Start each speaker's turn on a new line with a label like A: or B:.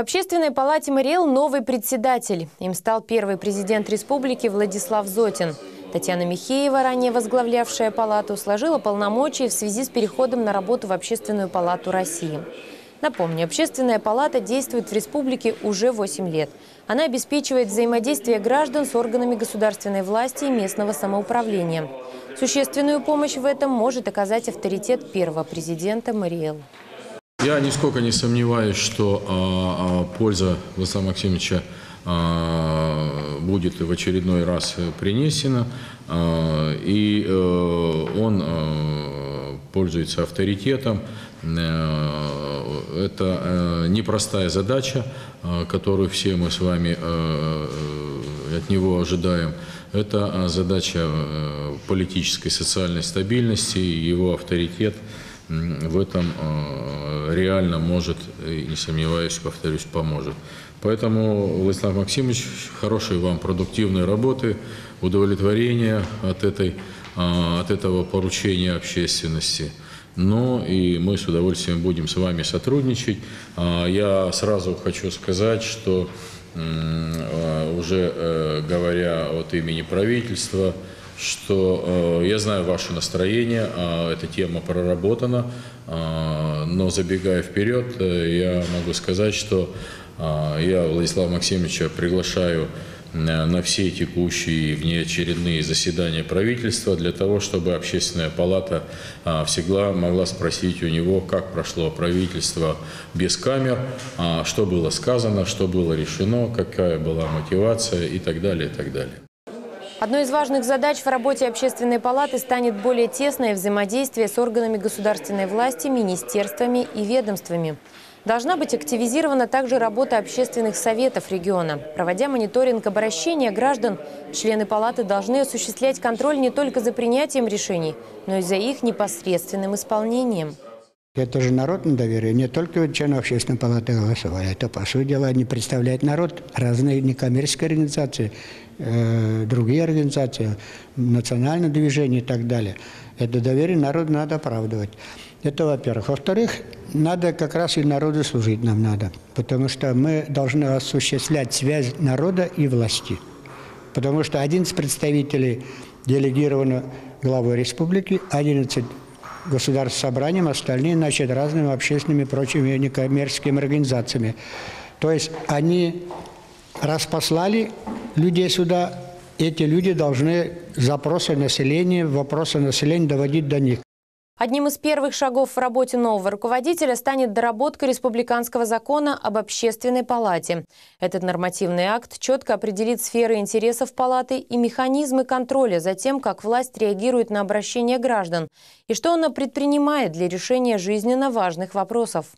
A: общественной палате Мариэл новый председатель. Им стал первый президент республики Владислав Зотин. Татьяна Михеева, ранее возглавлявшая палату, сложила полномочия в связи с переходом на работу в Общественную палату России. Напомню, Общественная палата действует в республике уже 8 лет. Она обеспечивает взаимодействие граждан с органами государственной власти и местного самоуправления. Существенную помощь в этом может оказать авторитет первого президента Мариэл.
B: Я нисколько не сомневаюсь, что а, польза Владислава Максимовича а, будет в очередной раз принесена, а, и а, он а, пользуется авторитетом. Э, это э, непростая задача, э, которую все мы с вами э, от него ожидаем. Это э, задача э, политической, социальной стабильности, его авторитет в этом э, реально может, и не сомневаюсь, повторюсь, поможет. Поэтому, Владислав Максимович, хорошей вам продуктивной работы, удовлетворения от, этой, от этого поручения общественности. Но и мы с удовольствием будем с вами сотрудничать. Я сразу хочу сказать, что уже э, говоря от имени правительства, что э, я знаю ваше настроение, а эта тема проработана, а, но забегая вперед, э, я могу сказать, что а, я Владислава Максимовича приглашаю на все текущие внеочередные заседания правительства для того, чтобы общественная палата всегда могла спросить у него, как прошло правительство без камер, что было сказано, что было решено, какая была мотивация и так далее, и так далее.
A: Одной из важных задач в работе общественной палаты станет более тесное взаимодействие с органами государственной власти, министерствами и ведомствами. Должна быть активизирована также работа общественных советов региона. Проводя мониторинг обращения граждан, члены палаты должны осуществлять контроль не только за принятием решений, но и за их непосредственным исполнением.
C: Это же народное доверие. Не только члены общественной палаты голосовали. Это, по сути дела, они представляют народ. Разные некоммерческие организации, э, другие организации, национальное движение и так далее. Это доверие народу надо оправдывать. Это во-первых. Во-вторых, надо как раз и народу служить нам надо. Потому что мы должны осуществлять связь народа и власти. Потому что 11 представителей делегировано главой республики, 11 государственным собранием, остальные, значит, разными общественными прочими некоммерческими организациями. То есть они распослали людей сюда, эти люди должны запросы населения, вопросы населения доводить до них.
A: Одним из первых шагов в работе нового руководителя станет доработка республиканского закона об общественной палате. Этот нормативный акт четко определит сферы интересов палаты и механизмы контроля за тем, как власть реагирует на обращения граждан и что она предпринимает для решения жизненно важных вопросов.